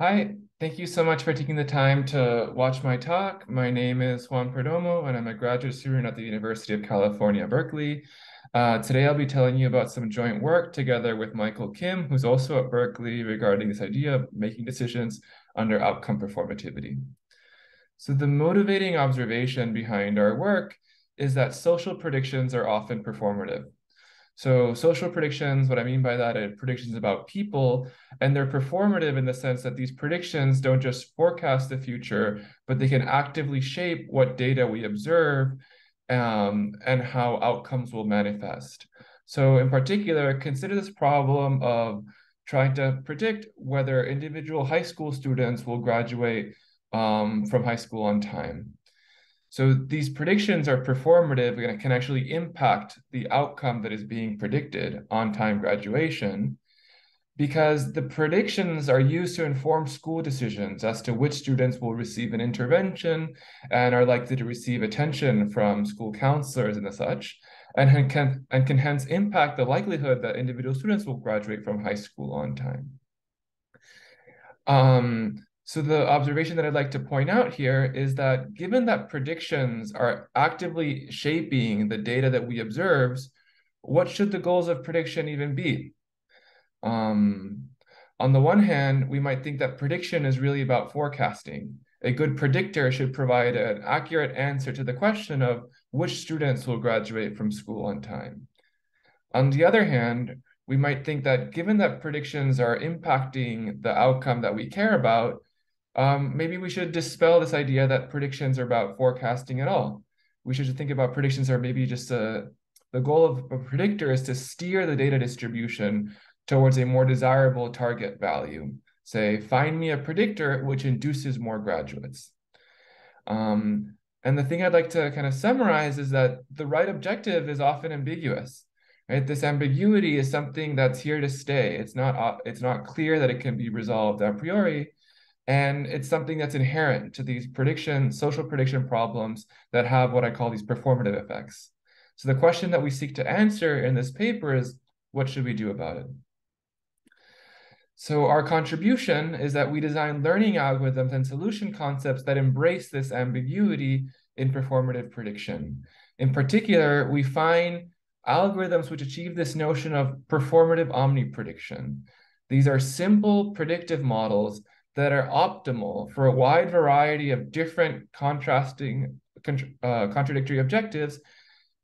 Hi, thank you so much for taking the time to watch my talk. My name is Juan Perdomo, and I'm a graduate student at the University of California, Berkeley. Uh, today, I'll be telling you about some joint work together with Michael Kim, who's also at Berkeley, regarding this idea of making decisions under outcome performativity. So the motivating observation behind our work is that social predictions are often performative. So social predictions, what I mean by that are predictions about people, and they're performative in the sense that these predictions don't just forecast the future, but they can actively shape what data we observe um, and how outcomes will manifest. So in particular, consider this problem of trying to predict whether individual high school students will graduate um, from high school on time. So these predictions are performative and can actually impact the outcome that is being predicted on time graduation because the predictions are used to inform school decisions as to which students will receive an intervention and are likely to receive attention from school counselors and the such, and can, and can hence impact the likelihood that individual students will graduate from high school on time. Um, so the observation that I'd like to point out here is that given that predictions are actively shaping the data that we observe, what should the goals of prediction even be? Um, on the one hand, we might think that prediction is really about forecasting. A good predictor should provide an accurate answer to the question of which students will graduate from school on time. On the other hand, we might think that given that predictions are impacting the outcome that we care about, um, maybe we should dispel this idea that predictions are about forecasting at all. We should think about predictions are maybe just a, the goal of a predictor is to steer the data distribution towards a more desirable target value. Say, find me a predictor which induces more graduates. Um, and the thing I'd like to kind of summarize is that the right objective is often ambiguous. Right? This ambiguity is something that's here to stay. It's not it's not clear that it can be resolved a priori, and it's something that's inherent to these prediction, social prediction problems that have what I call these performative effects. So the question that we seek to answer in this paper is, what should we do about it? So our contribution is that we design learning algorithms and solution concepts that embrace this ambiguity in performative prediction. In particular, we find algorithms which achieve this notion of performative omni-prediction. These are simple predictive models that are optimal for a wide variety of different contrasting, uh, contradictory objectives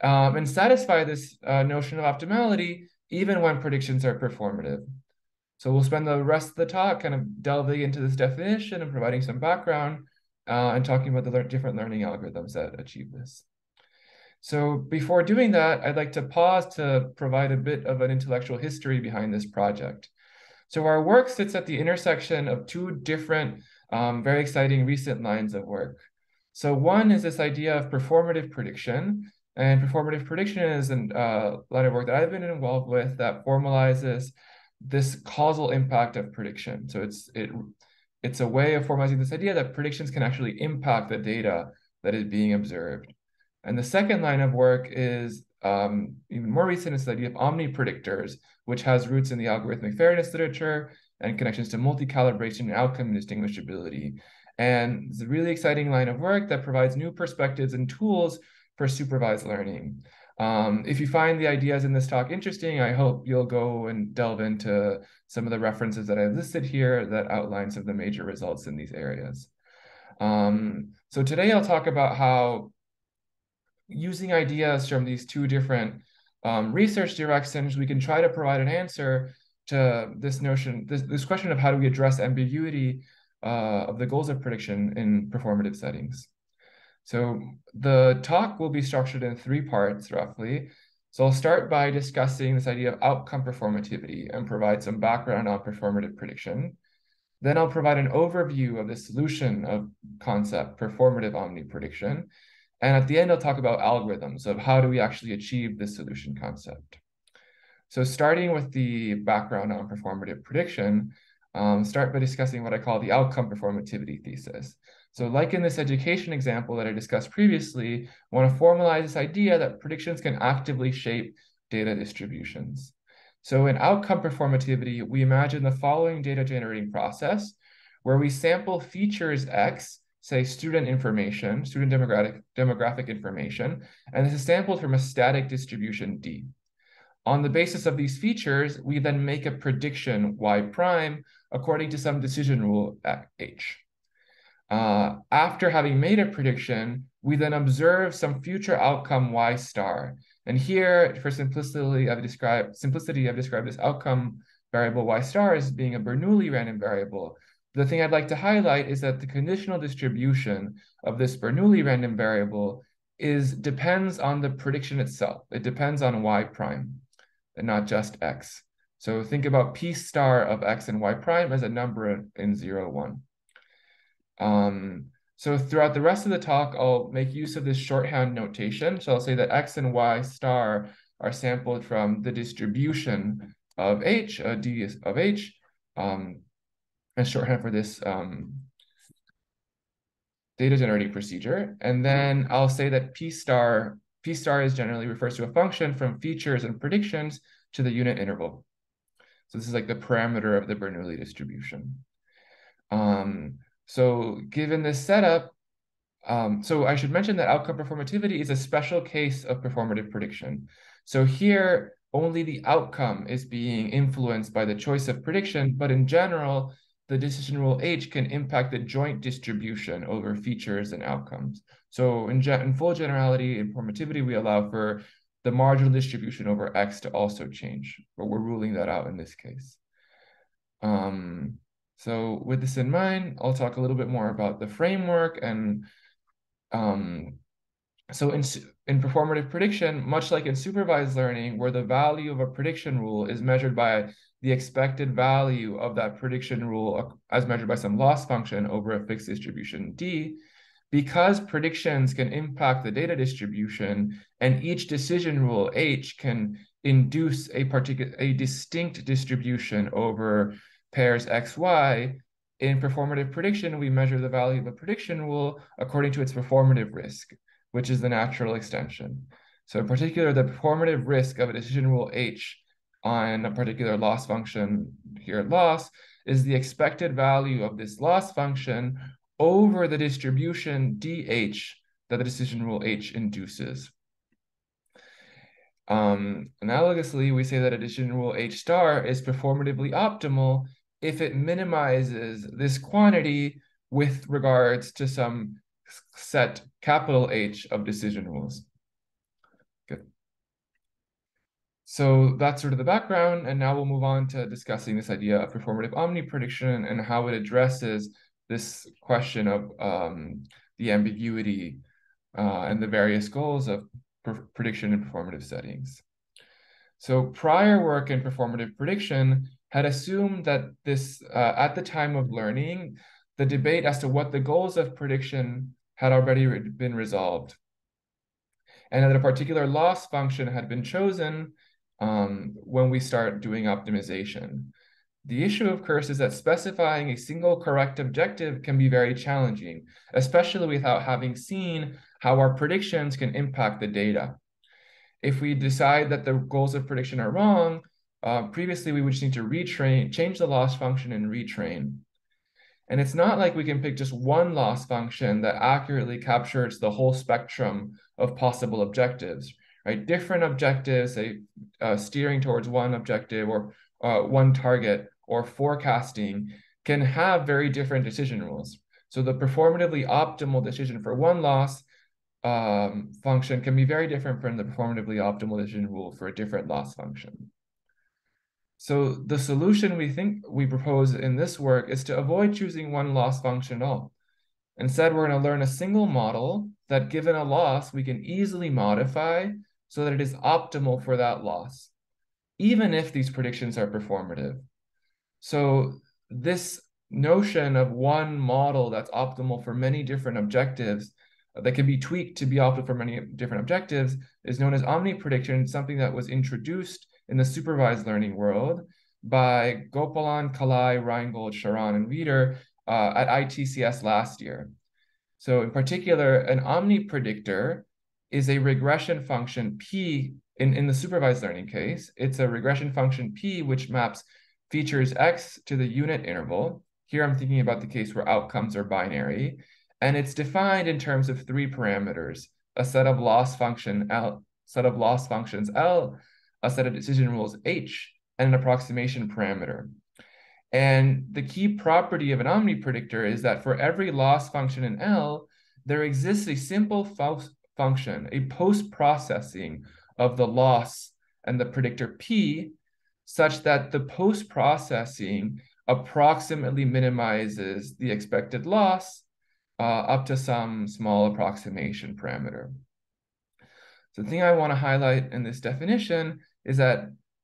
um, and satisfy this uh, notion of optimality even when predictions are performative. So we'll spend the rest of the talk kind of delving into this definition and providing some background uh, and talking about the le different learning algorithms that achieve this. So before doing that, I'd like to pause to provide a bit of an intellectual history behind this project. So our work sits at the intersection of two different, um, very exciting recent lines of work. So one is this idea of performative prediction. And performative prediction is a uh, line of work that I've been involved with that formalizes this causal impact of prediction. So it's it it's a way of formalizing this idea that predictions can actually impact the data that is being observed. And the second line of work is um, even more recent is the idea of omni-predictors, which has roots in the algorithmic fairness literature and connections to multi-calibration and outcome distinguishability. And it's a really exciting line of work that provides new perspectives and tools for supervised learning. Um, if you find the ideas in this talk interesting, I hope you'll go and delve into some of the references that I've listed here that outline some of the major results in these areas. Um, so today I'll talk about how using ideas from these two different um, research directions, we can try to provide an answer to this notion, this, this question of how do we address ambiguity uh, of the goals of prediction in performative settings. So the talk will be structured in three parts roughly. So I'll start by discussing this idea of outcome performativity and provide some background on performative prediction. Then I'll provide an overview of the solution of concept performative omni prediction. And at the end, I'll talk about algorithms of how do we actually achieve this solution concept. So starting with the background on performative prediction, um, start by discussing what I call the outcome performativity thesis. So like in this education example that I discussed previously, I want to formalize this idea that predictions can actively shape data distributions. So in outcome performativity, we imagine the following data generating process where we sample features X, say student information, student demographic, demographic information, and this is sampled from a static distribution D. On the basis of these features, we then make a prediction Y prime according to some decision rule at H. Uh, after having made a prediction, we then observe some future outcome Y star. And here, for simplicity, I've described simplicity, I've described this outcome variable Y star as being a Bernoulli random variable. The thing I'd like to highlight is that the conditional distribution of this Bernoulli random variable is depends on the prediction itself. It depends on Y prime and not just X. So think about P star of X and Y prime as a number in, in zero, one. Um, so throughout the rest of the talk, I'll make use of this shorthand notation. So I'll say that X and Y star are sampled from the distribution of H, uh, D of H, um, and shorthand for this um, data generating procedure. And then I'll say that P star, P star is generally refers to a function from features and predictions to the unit interval. So this is like the parameter of the Bernoulli distribution. Um, so given this setup, um, so I should mention that outcome performativity is a special case of performative prediction. So here, only the outcome is being influenced by the choice of prediction, but in general, the decision rule H can impact the joint distribution over features and outcomes. So in, in full generality, in performativity, we allow for the marginal distribution over X to also change, but we're ruling that out in this case. Um, so with this in mind, I'll talk a little bit more about the framework and um, so in, in performative prediction, much like in supervised learning, where the value of a prediction rule is measured by the expected value of that prediction rule as measured by some loss function over a fixed distribution D, because predictions can impact the data distribution and each decision rule H can induce a particular a distinct distribution over pairs XY, in performative prediction, we measure the value of a prediction rule according to its performative risk, which is the natural extension. So in particular, the performative risk of a decision rule H on a particular loss function here loss is the expected value of this loss function over the distribution DH that the decision rule H induces. Um, analogously, we say that a decision rule H star is performatively optimal if it minimizes this quantity with regards to some set capital H of decision rules. Good. So that's sort of the background, and now we'll move on to discussing this idea of performative omni prediction and how it addresses this question of um, the ambiguity uh, and the various goals of prediction in performative settings. So prior work in performative prediction had assumed that this, uh, at the time of learning, the debate as to what the goals of prediction had already re been resolved. And that a particular loss function had been chosen um, when we start doing optimization. The issue, of course, is that specifying a single correct objective can be very challenging, especially without having seen how our predictions can impact the data. If we decide that the goals of prediction are wrong, uh, previously, we would just need to retrain, change the loss function and retrain. And it's not like we can pick just one loss function that accurately captures the whole spectrum of possible objectives, right? Different objectives, say uh, steering towards one objective or uh, one target or forecasting can have very different decision rules. So the performatively optimal decision for one loss um, function can be very different from the performatively optimal decision rule for a different loss function. So the solution we think we propose in this work is to avoid choosing one loss function at all. Instead, we're going to learn a single model that given a loss, we can easily modify so that it is optimal for that loss, even if these predictions are performative. So this notion of one model that's optimal for many different objectives that can be tweaked to be optimal for many different objectives is known as omni prediction, something that was introduced in the supervised learning world by Gopalan, Kalai, Reingold, Sharan, and Wieder uh, at ITCS last year. So in particular, an omni predictor is a regression function P in, in the supervised learning case. It's a regression function P which maps features X to the unit interval. Here I'm thinking about the case where outcomes are binary. And it's defined in terms of three parameters, a set of loss function L, set of loss functions L, a set of decision rules H, and an approximation parameter. And the key property of an omni predictor is that for every loss function in L, there exists a simple function, a post-processing of the loss and the predictor P, such that the post-processing approximately minimizes the expected loss uh, up to some small approximation parameter. So the thing I want to highlight in this definition is that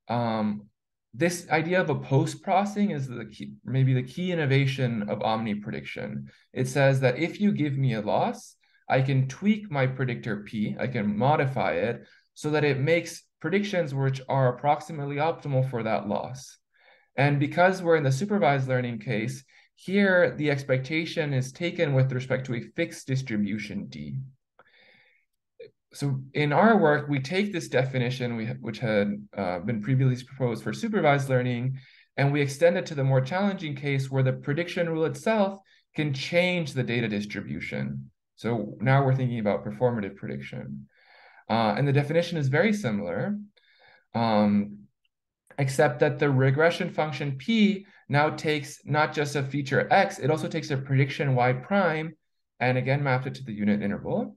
um, this idea of a post-processing is the key, maybe the key innovation of omni prediction. It says that if you give me a loss, I can tweak my predictor P, I can modify it so that it makes predictions which are approximately optimal for that loss. And because we're in the supervised learning case, here the expectation is taken with respect to a fixed distribution D. So in our work, we take this definition, we, which had uh, been previously proposed for supervised learning, and we extend it to the more challenging case where the prediction rule itself can change the data distribution. So now we're thinking about performative prediction. Uh, and the definition is very similar, um, except that the regression function P now takes not just a feature X, it also takes a prediction Y prime, and again mapped it to the unit interval.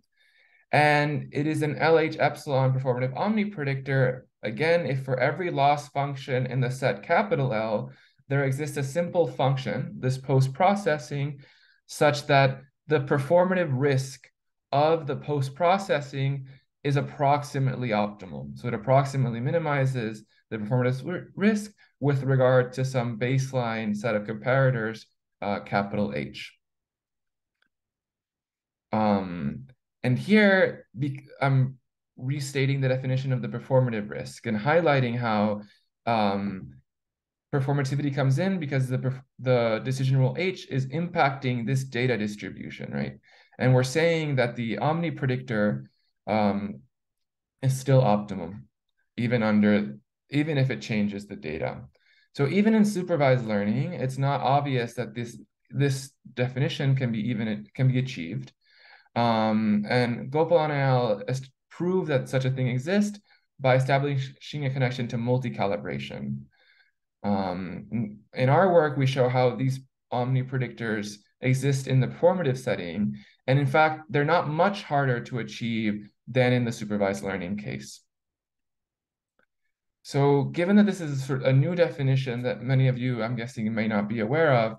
And it is an LH epsilon performative omni predictor. Again, if for every loss function in the set capital L, there exists a simple function, this post-processing, such that the performative risk of the post-processing is approximately optimal. So it approximately minimizes the performative risk with regard to some baseline set of comparators, uh, capital H. Um, and here I'm restating the definition of the performative risk and highlighting how um, performativity comes in because the, the decision rule H is impacting this data distribution, right? And we're saying that the omni predictor um, is still optimum, even under, even if it changes the data. So even in supervised learning, it's not obvious that this this definition can be even can be achieved. Um, and Gopalan et al prove that such a thing exists by establishing a connection to multi-calibration. Um, in our work, we show how these omni predictors exist in the performative setting. And in fact, they're not much harder to achieve than in the supervised learning case. So given that this is sort of a new definition that many of you, I'm guessing, may not be aware of,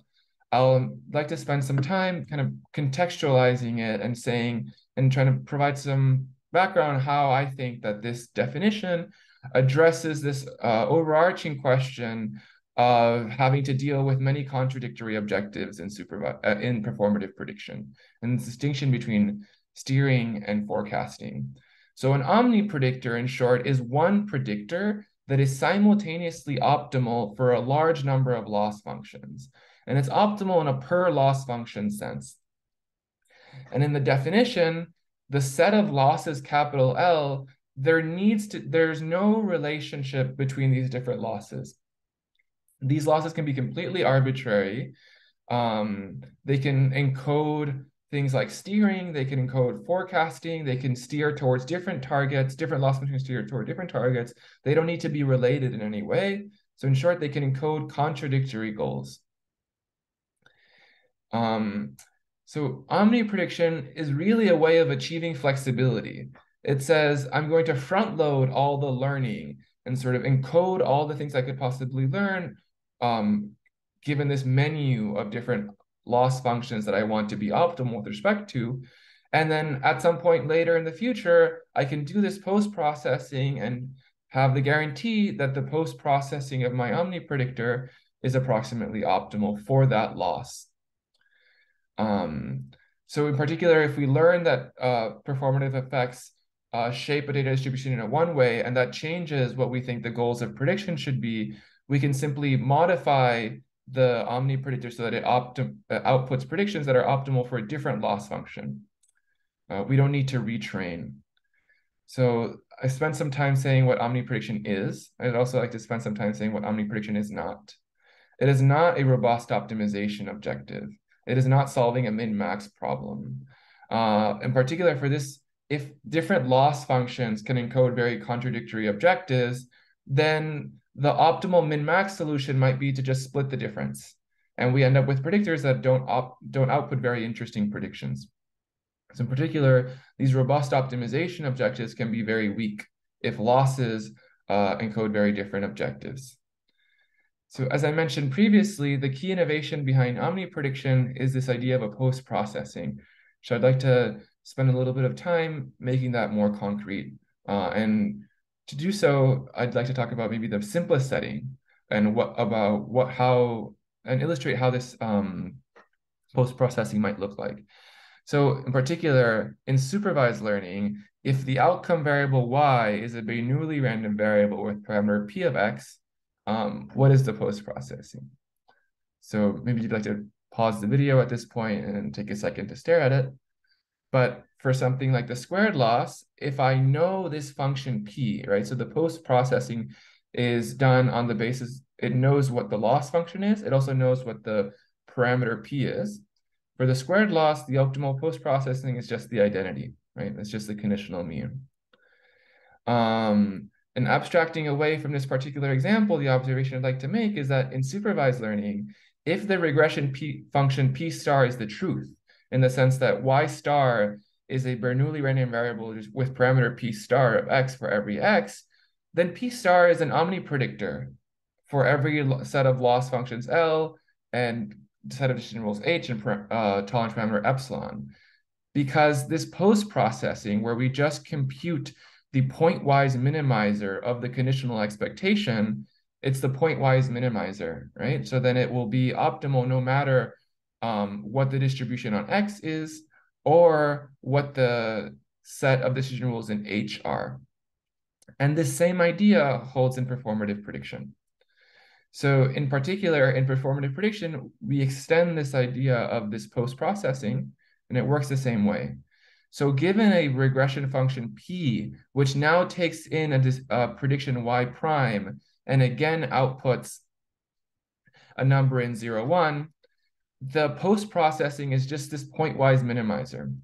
I'll like to spend some time kind of contextualizing it and saying, and trying to provide some background how I think that this definition addresses this uh, overarching question of having to deal with many contradictory objectives in supervi- uh, in performative prediction and the distinction between steering and forecasting. So an omni predictor, in short, is one predictor that is simultaneously optimal for a large number of loss functions and it's optimal in a per loss function sense. And in the definition, the set of losses capital L, there needs to, there's no relationship between these different losses. These losses can be completely arbitrary. Um, they can encode things like steering, they can encode forecasting, they can steer towards different targets, different loss functions steer toward different targets. They don't need to be related in any way. So in short, they can encode contradictory goals. Um, so omni prediction is really a way of achieving flexibility. It says, I'm going to front load all the learning and sort of encode all the things I could possibly learn, um, given this menu of different loss functions that I want to be optimal with respect to. And then at some point later in the future, I can do this post-processing and have the guarantee that the post-processing of my omni predictor is approximately optimal for that loss. Um, so in particular, if we learn that uh, performative effects uh, shape a data distribution in a one way, and that changes what we think the goals of prediction should be, we can simply modify the omni predictor so that it optim uh, outputs predictions that are optimal for a different loss function. Uh, we don't need to retrain. So I spent some time saying what omni prediction is. I'd also like to spend some time saying what omni prediction is not. It is not a robust optimization objective. It is not solving a min-max problem. Uh, in particular for this, if different loss functions can encode very contradictory objectives, then the optimal min-max solution might be to just split the difference. And we end up with predictors that don't, op don't output very interesting predictions. So in particular, these robust optimization objectives can be very weak if losses uh, encode very different objectives. So as I mentioned previously, the key innovation behind omni prediction is this idea of a post-processing. So I'd like to spend a little bit of time making that more concrete. Uh, and to do so, I'd like to talk about maybe the simplest setting and what about what how and illustrate how this um, post-processing might look like. So in particular, in supervised learning, if the outcome variable y is a Bernoulli random variable with parameter p of x, um, what is the post-processing? So maybe you'd like to pause the video at this point and take a second to stare at it. But for something like the squared loss, if I know this function p, right? So the post-processing is done on the basis, it knows what the loss function is. It also knows what the parameter p is. For the squared loss, the optimal post-processing is just the identity, right? It's just the conditional mean. Um, and abstracting away from this particular example, the observation I'd like to make is that in supervised learning, if the regression p function p star is the truth, in the sense that y star is a Bernoulli random variable with parameter p star of x for every x, then p star is an omni predictor for every set of loss functions L and set of rules H and uh, tolerance parameter epsilon. Because this post-processing, where we just compute the pointwise minimizer of the conditional expectation, it's the pointwise minimizer, right? So then it will be optimal no matter um, what the distribution on X is or what the set of decision rules in H are. And this same idea holds in performative prediction. So in particular, in performative prediction, we extend this idea of this post-processing, and it works the same way. So given a regression function p, which now takes in a, a prediction y prime, and again outputs a number in 0, 1, the post-processing is just this pointwise minimizer.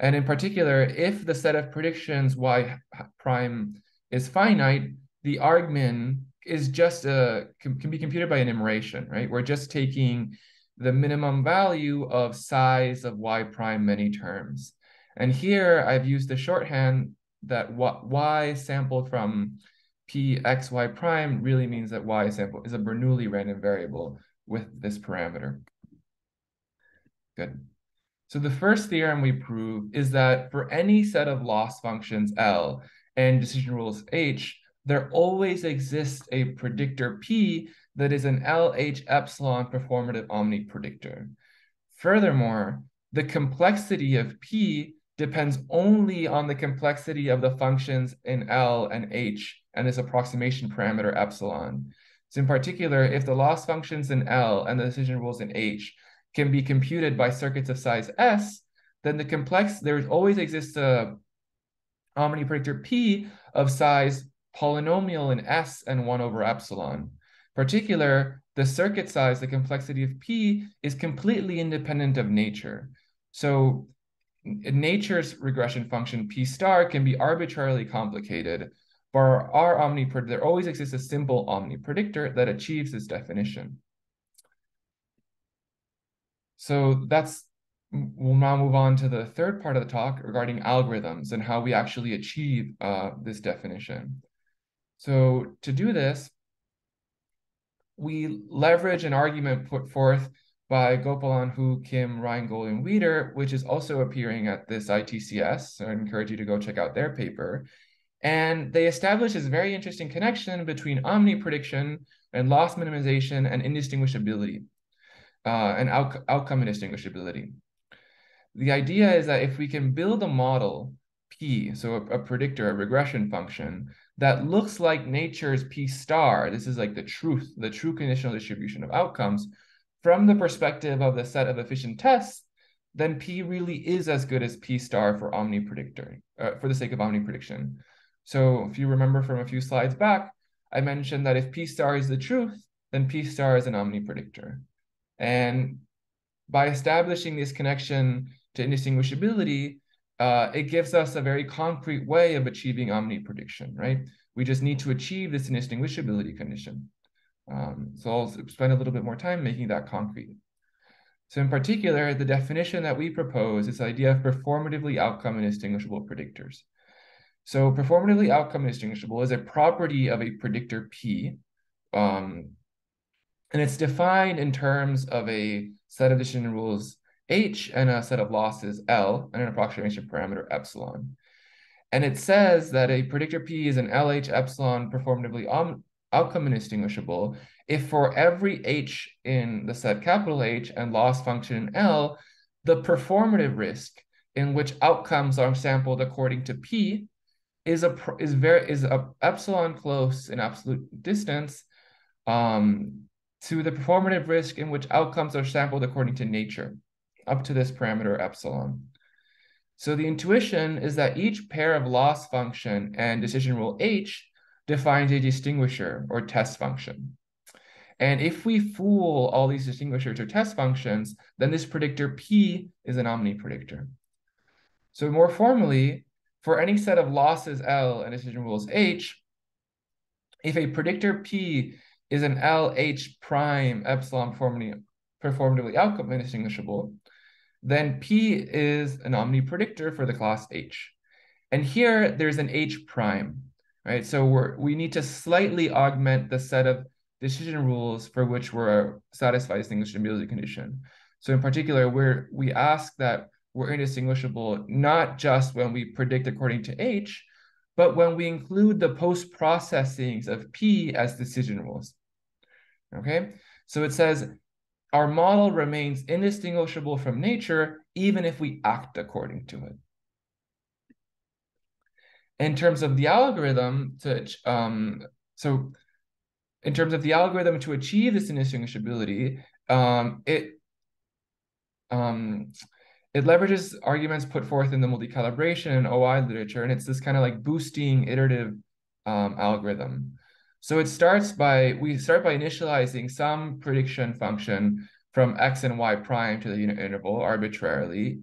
And in particular, if the set of predictions y prime is finite, the argmin is just a can, can be computed by enumeration, right? We're just taking the minimum value of size of y prime many terms. And here I've used the shorthand that what y sampled from p x y prime really means that y sample is a Bernoulli random variable with this parameter. Good. So the first theorem we prove is that for any set of loss functions L and decision rules H, there always exists a predictor P that is an LH epsilon performative omni predictor. Furthermore, the complexity of P depends only on the complexity of the functions in L and H and this approximation parameter epsilon. So in particular, if the loss functions in L and the decision rules in H can be computed by circuits of size S, then the complex, there always exists a omni predictor P of size polynomial in S and 1 over epsilon. Particular, the circuit size, the complexity of P, is completely independent of nature. So nature's regression function P star can be arbitrarily complicated. For our omni there always exists a simple omni predictor that achieves this definition. So that's we'll now move on to the third part of the talk regarding algorithms and how we actually achieve uh, this definition. So to do this, we leverage an argument put forth by Gopalan Hu, Kim, Reingold, and Wieder, which is also appearing at this ITCS. So I encourage you to go check out their paper. And they establish this very interesting connection between omni prediction and loss minimization and indistinguishability, uh, and out outcome indistinguishability. The idea is that if we can build a model P, so a, a predictor, a regression function, that looks like nature's P star. This is like the truth, the true conditional distribution of outcomes. From the perspective of the set of efficient tests, then P really is as good as P star for omni predictor, uh, for the sake of omni prediction. So if you remember from a few slides back, I mentioned that if P star is the truth, then P star is an omni-predictor. And by establishing this connection to indistinguishability, uh, it gives us a very concrete way of achieving omni-prediction, right? We just need to achieve this indistinguishability condition. Um, so I'll spend a little bit more time making that concrete. So in particular, the definition that we propose is the idea of performatively outcome indistinguishable predictors. So performatively outcome indistinguishable is a property of a predictor P, um, and it's defined in terms of a set of decision rules H and a set of losses L and an approximation parameter epsilon. And it says that a predictor P is an LH epsilon performatively outcome indistinguishable if for every H in the set capital H and loss function L, the performative risk in which outcomes are sampled according to P is a is very is a epsilon close in absolute distance um, to the performative risk in which outcomes are sampled according to nature, up to this parameter epsilon. So the intuition is that each pair of loss function and decision rule H defines a distinguisher or test function. And if we fool all these distinguishers or test functions, then this predictor P is an omni-predictor. So more formally, for any set of losses L and decision rules H, if a predictor P is an LH prime epsilon performatively outcome indistinguishable, then P is an omni-predictor for the class H. And here there's an H prime, right? So we're, we need to slightly augment the set of decision rules for which we're satisfied distinguishability condition. So in particular, where we ask that we're indistinguishable not just when we predict according to H, but when we include the post-processings of P as decision rules. Okay, so it says our model remains indistinguishable from nature even if we act according to it. In terms of the algorithm, to um, so in terms of the algorithm to achieve this indistinguishability, um, it um, it leverages arguments put forth in the multi-calibration and OI literature, and it's this kind of like boosting iterative um, algorithm. So it starts by, we start by initializing some prediction function from x and y prime to the unit interval arbitrarily,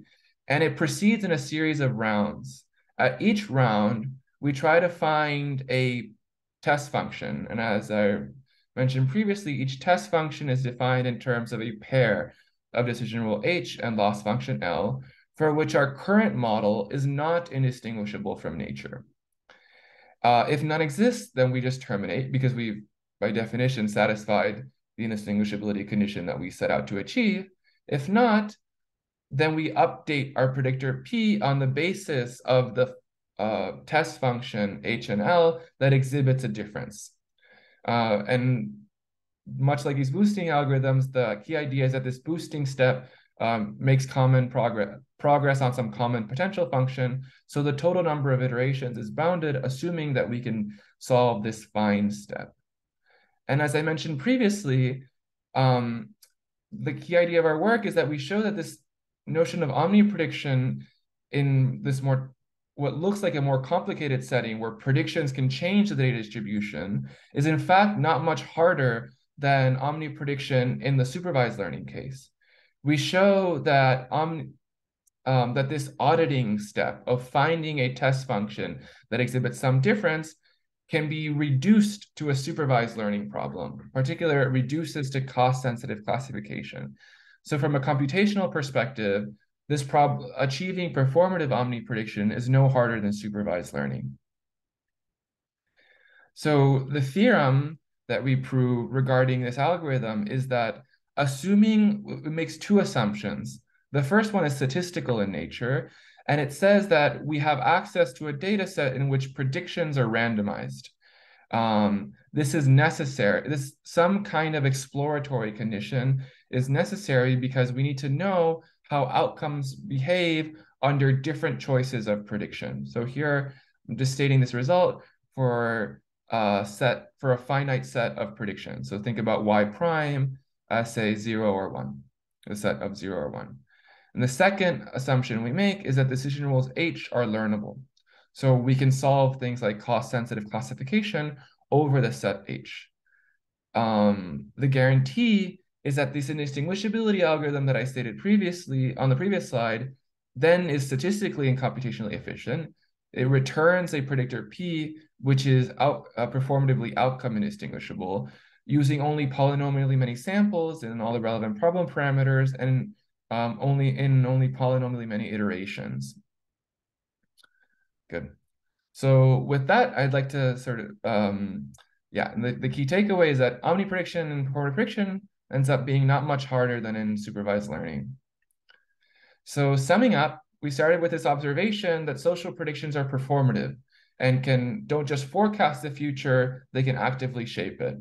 and it proceeds in a series of rounds. At each round, we try to find a test function. And as I mentioned previously, each test function is defined in terms of a pair of decision rule H and loss function L, for which our current model is not indistinguishable from nature. Uh, if none exists, then we just terminate because we've, by definition, satisfied the indistinguishability condition that we set out to achieve. If not, then we update our predictor P on the basis of the uh, test function H and L that exhibits a difference. Uh, and much like these boosting algorithms, the key idea is that this boosting step um, makes common progress progress on some common potential function. So the total number of iterations is bounded, assuming that we can solve this find step. And as I mentioned previously, um, the key idea of our work is that we show that this notion of omni-prediction in this more what looks like a more complicated setting where predictions can change the data distribution is in fact not much harder than omni-prediction in the supervised learning case. We show that omni, um, that this auditing step of finding a test function that exhibits some difference can be reduced to a supervised learning problem. particular it reduces to cost-sensitive classification. So from a computational perspective, this problem achieving performative omni-prediction is no harder than supervised learning. So the theorem that we prove regarding this algorithm is that assuming it makes two assumptions. The first one is statistical in nature, and it says that we have access to a data set in which predictions are randomized. Um, this is necessary. This some kind of exploratory condition is necessary because we need to know how outcomes behave under different choices of prediction. So here, I'm just stating this result for a set for a finite set of predictions. So think about y prime say zero or one, a set of zero or one. And the second assumption we make is that decision rules H are learnable. So we can solve things like cost sensitive classification over the set H. um, the guarantee is that this indistinguishability algorithm that I stated previously on the previous slide then is statistically and computationally efficient. It returns a predictor P, which is out, uh, performatively outcome indistinguishable, using only polynomially many samples and all the relevant problem parameters and um, only in only polynomially many iterations. Good. So with that, I'd like to sort of, um, yeah, the, the key takeaway is that omni prediction and performative prediction ends up being not much harder than in supervised learning. So summing up, we started with this observation that social predictions are performative and can don't just forecast the future, they can actively shape it.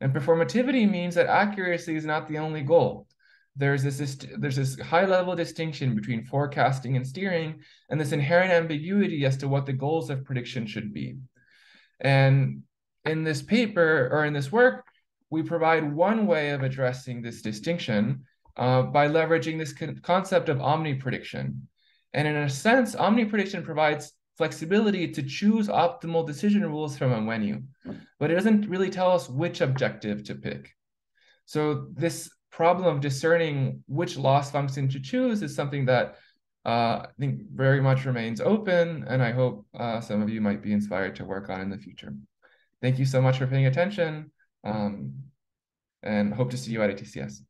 And performativity means that accuracy is not the only goal. There's this, there's this high level distinction between forecasting and steering and this inherent ambiguity as to what the goals of prediction should be. And in this paper or in this work, we provide one way of addressing this distinction uh, by leveraging this con concept of omni-prediction. And in a sense, omni-prediction provides flexibility to choose optimal decision rules from a menu, but it doesn't really tell us which objective to pick. So this problem of discerning which loss function to choose is something that uh, I think very much remains open, and I hope uh, some of you might be inspired to work on in the future. Thank you so much for paying attention, um, and hope to see you at ITCS.